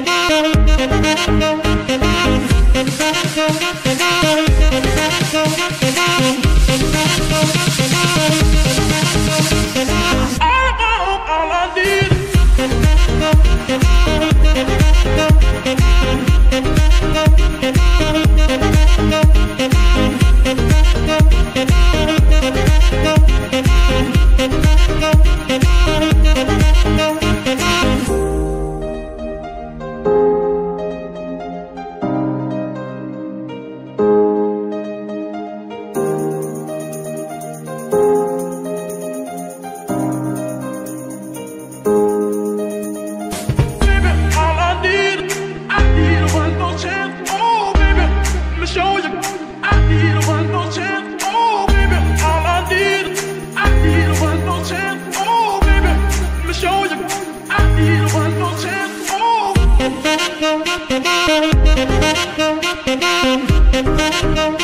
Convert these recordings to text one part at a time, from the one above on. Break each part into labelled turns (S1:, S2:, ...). S1: Thank you. Thank you.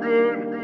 S2: good.